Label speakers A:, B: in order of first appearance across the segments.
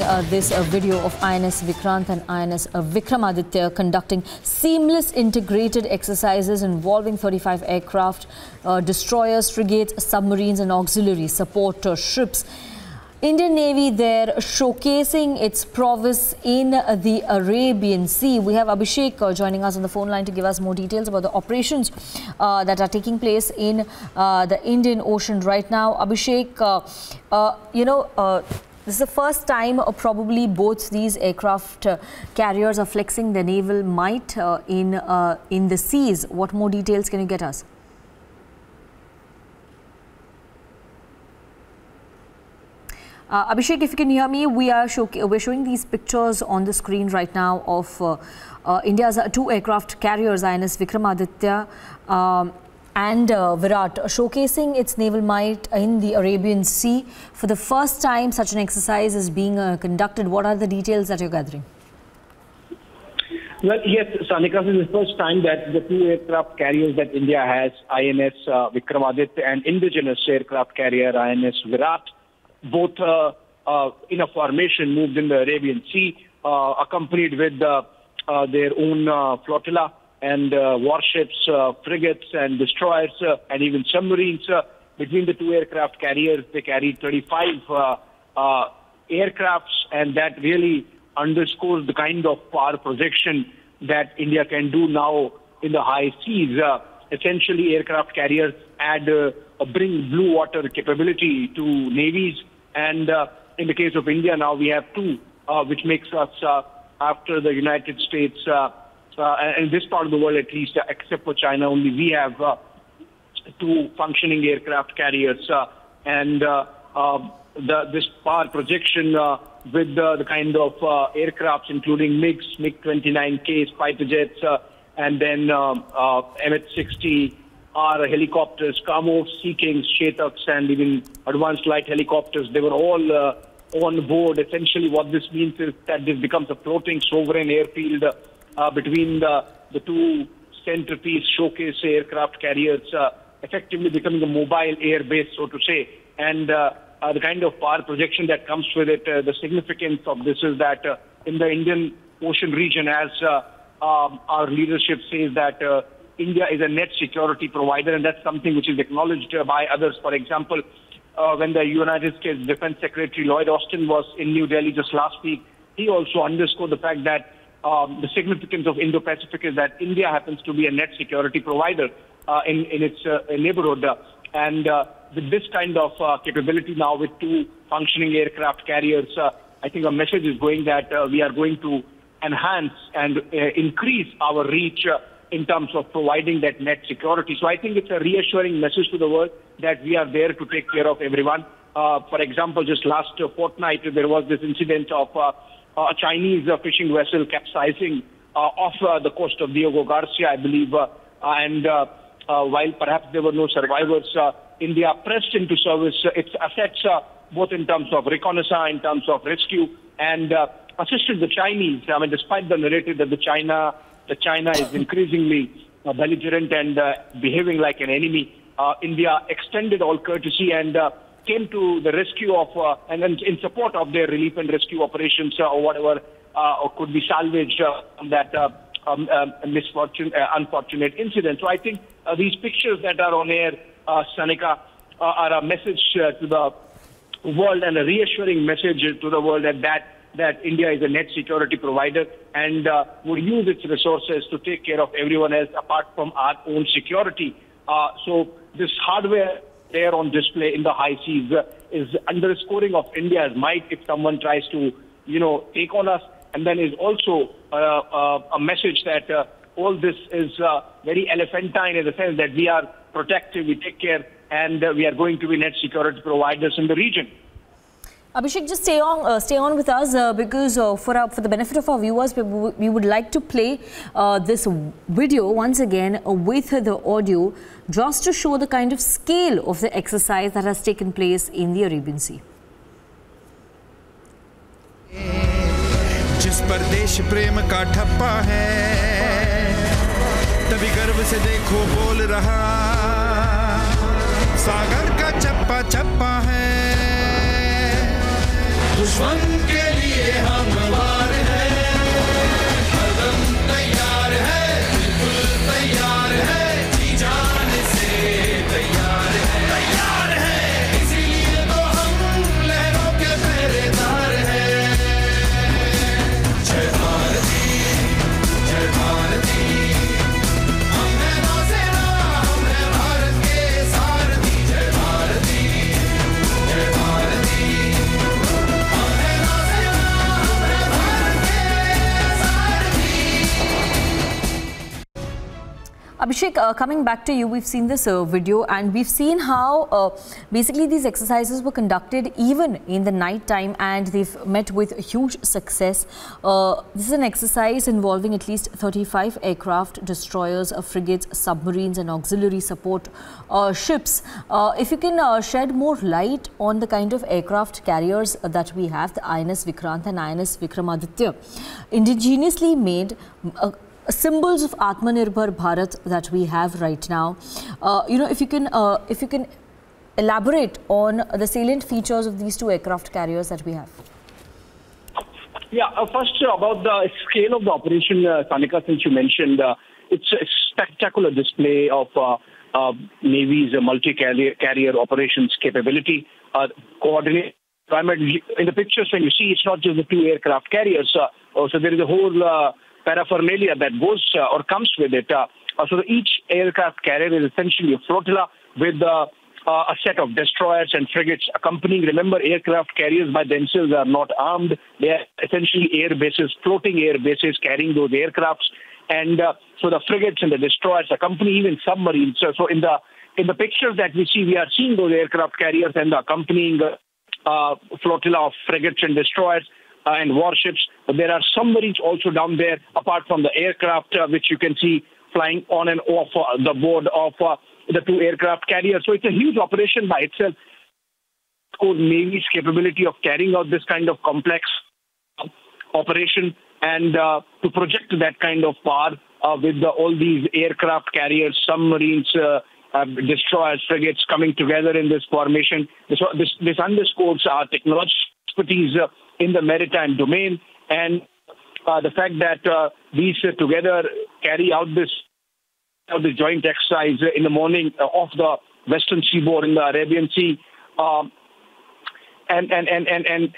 A: uh, this uh, video of INS Vikrant and INS uh, Vikramaditya conducting seamless integrated exercises involving 35 aircraft, uh, destroyers, frigates, submarines and auxiliary support uh, ships. Indian Navy there showcasing its prowess in the Arabian Sea. We have Abhishek uh, joining us on the phone line to give us more details about the operations uh, that are taking place in uh, the Indian Ocean right now. Abhishek, uh, you know, this is the first time probably both these aircraft carriers are flexing their naval might in, in the seas. What more details can you get us? Uh, Abhishek, if you can hear me, we are show we're showing these pictures on the screen right now of uh, uh, India's two aircraft carriers, INS Vikramaditya um, and uh, Vikrant, showcasing its naval might in the Arabian Sea. For the first time, such an exercise is being uh, conducted. What are the details that you're gathering?
B: Well, yes, Sanika, this is the first time that the two aircraft carriers that India has, INS uh, Vikramaditya and indigenous aircraft carrier INS Vikrant, both uh, uh, in a formation moved in the Arabian Sea, uh, accompanied with their own flotilla and warships, frigates and destroyers, and even submarines. between the two aircraft carriers, they carried 35 aircrafts, and that really underscores the kind of power projection that India can do now in the high seas. Uh, essentially, aircraft carriers add uh, bring blue water capability to navies and uh, in the case of India, now we have two, uh, which makes us, uh, after the United States, uh, uh, in this part of the world at least, uh, except for China, only we have uh, two functioning aircraft carriers. Uh, and uh, uh, the, this power projection uh, with uh, the kind of uh, aircrafts, including MiGs, MiG-29K, fighter jets, uh, and then um, uh, MH-60 our helicopters, Kamovs, Sea Kings, and even advanced light helicopters, they were all uh, on board. Essentially, what this means is that this becomes a floating sovereign airfield uh, between the, the two centerpiece showcase aircraft carriers, uh, effectively becoming a mobile air base, so to say. And uh, uh, the kind of power projection that comes with it, uh, the significance of this is that in the Indian Ocean region, as um, our leadership says that India is a net security provider, and that's something which is acknowledged by others. For example, uh, when the United States Defense Secretary Lloyd Austin was in New Delhi just last week, he also underscored the fact that um, the significance of Indo-Pacific is that India happens to be a net security provider uh, in, in its uh, neighborhood. And uh, with this kind of uh, capability now with two functioning aircraft carriers, uh, I think a message is going that we are going to enhance and increase our reach in terms of providing that net security. So I think it's a reassuring message to the world that we are there to take care of everyone. Uh, for example, just last uh, fortnight, there was this incident of uh, a Chinese uh, fishing vessel capsizing uh, off uh, the coast of Diego Garcia, I believe. and while perhaps there were no survivors, India pressed into service its assets, both in terms of reconnaissance, in terms of rescue, and assisted the Chinese. I mean, despite the narrative that the China that China is increasingly uh, belligerent and uh, behaving like an enemy. Uh, India extended all courtesy and uh, came to the rescue of uh, and in support of their relief and rescue operations uh, or whatever or could be salvaged from that um, misfortune, unfortunate incident. So I think these pictures that are on air, Sanika, are a message to the world and a reassuring message to the world that that that India is a net security provider and uh, would use its resources to take care of everyone else apart from our own security. Uh, so this hardware there on display in the high seas uh, is underscoring of India's might if someone tries to, you know, take on us. And then is also uh, uh, a message that uh, all this is very elephantine in the sense that we are protective, we take care, and we are going to be net security providers in the region.
A: Abhishek, just stay on, uh, stay on with us uh, because uh, for our, for the benefit of our viewers, we, we would like to play uh, this video once again uh, with the audio, just to show the kind of scale of the exercise that has taken place in the Arabian Sea. जिस परदेश प्रेम का ठप्पा है तभी गर्व से देखो बोल रहा सागर का चप्पा चप्पा है के लिए हम Abhishek, uh, coming back to you, we've seen this uh, video and we've seen how uh, basically these exercises were conducted even in the night time and they've met with huge success. Uh, this is an exercise involving at least 35 aircraft, destroyers, uh, frigates, submarines and auxiliary support uh, ships. if you can shed more light on the kind of aircraft carriers that we have, the INS Vikrant and INS Vikramaditya, indigenously made symbols of Atmanirbhar Bharat that we have right now. Uh, you know, if you can, uh, if you can elaborate on the salient features of these two aircraft carriers that we have.
B: Yeah, uh, first uh, about the scale of the operation, uh, Sanika, since you mentioned, uh, it's a spectacular display of Navy's multi-carrier operations capability, coordinate. In the pictures, when you see, it's not just the two aircraft carriers. so there is a whole paraphernalia that goes uh, or comes with it. Uh, so each aircraft carrier is essentially a flotilla with uh, a set of destroyers and frigates accompanying. Remember, aircraft carriers by themselves are not armed. They are essentially air bases, floating air bases carrying those aircrafts. And uh, so the frigates and the destroyers accompany even submarines. So, so in the in the pictures that we see, we are seeing those aircraft carriers and the accompanying uh, flotilla of frigates and destroyers uh, and warships. But there are submarines also down there, apart from the aircraft, uh, which you can see flying on and off uh, the board of uh, the two aircraft carriers. So it's a huge operation by itself. Coast Navy's capability of carrying out this kind of complex operation and uh, to project that kind of power uh, with the, all these aircraft carriers, submarines, uh, destroyers, frigates coming together in this formation. This, this, this underscores our technology expertise uh, in the maritime domain. And uh, the fact that uh, these uh, together carry out this, this joint exercise in the morning off the western seaboard in the Arabian Sea. Um, and, and, and, and, and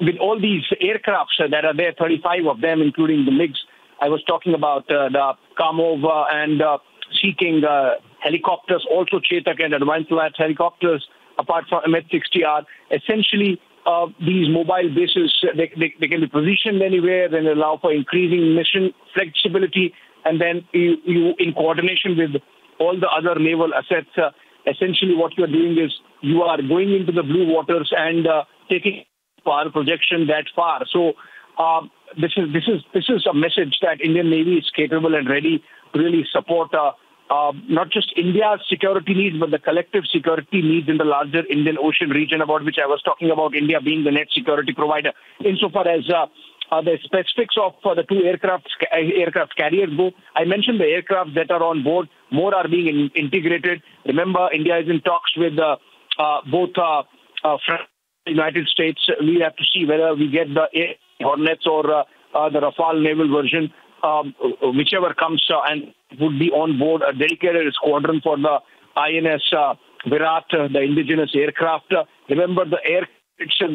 B: with all these aircrafts that are there, 35 of them, including the MiGs, I was talking about uh, the Kamov and uh, Sea King uh, helicopters, also Chetak and Advanced helicopters, apart from MH-60R. Essentially, uh, these mobile bases, they, they, they, can be positioned anywhere and allow for increasing mission flexibility. And then you, you in coordination with all the other naval assets, uh, essentially what you are doing is you are going into the blue waters and uh, taking power projection that far. So uh, this is this is this is a message that Indian Navy is capable and ready to really support uh, uh, not just India's security needs, but the collective security needs in the larger Indian Ocean region, about which I was talking about India being the net security provider. Insofar as uh, uh, the specifics of uh, the two aircraft uh, aircraft carriers go, I mentioned the aircraft that are on board. More are being in, integrated. Remember, India is in talks with uh, both France, United States. We have to see whether we get the Air Hornets or the Rafale naval version um, whichever comes uh, and would be on board a dedicated squadron for the INS uh, Vikrant, uh, the indigenous aircraft. Uh, remember, the air it's uh,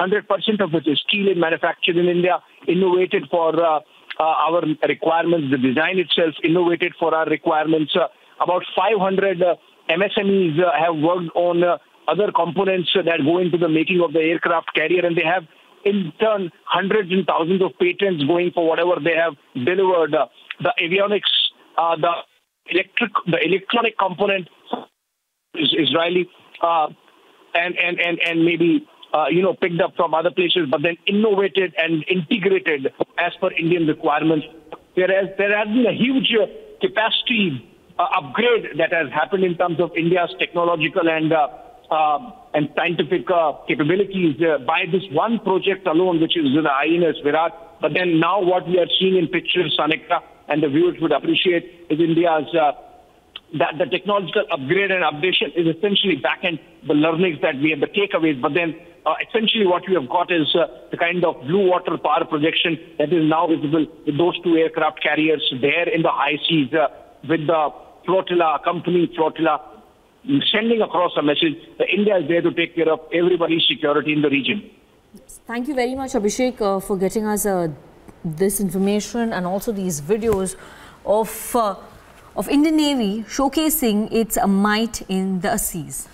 B: 100% of it is steel in manufactured in India, innovated for uh, uh, our requirements. The design itself innovated for our requirements. Uh, about 500 uh, MSMEs uh, have worked on uh, other components that go into the making of the aircraft carrier, and they have in turn hundreds and thousands of patents going for whatever they have delivered. Uh, the avionics, uh, the electric, the electronic component is Israeli, uh, and and and and maybe. Uh, you know, picked up from other places, but then innovated and integrated as per Indian requirements. Whereas there has been a huge uh, capacity uh, upgrade that has happened in terms of India's technological and uh, and scientific capabilities by this one project alone, which is the INS Vikrant. But then now what we are seeing in pictures, Sanika, and the viewers would appreciate, is India's uh, that the technological upgrade and updation is essentially back end the learnings that we have, the takeaways. But then uh, essentially what we have got is uh, the kind of blue water power projection that is now visible with those two aircraft carriers there in the high seas uh, with the flotilla, accompanying flotilla sending across a message that India is there to take care of everybody's security in the region.
A: Thank you very much, Abhishek, uh, for getting us uh, this information and also these videos of, uh, of Indian Navy showcasing its might in the seas.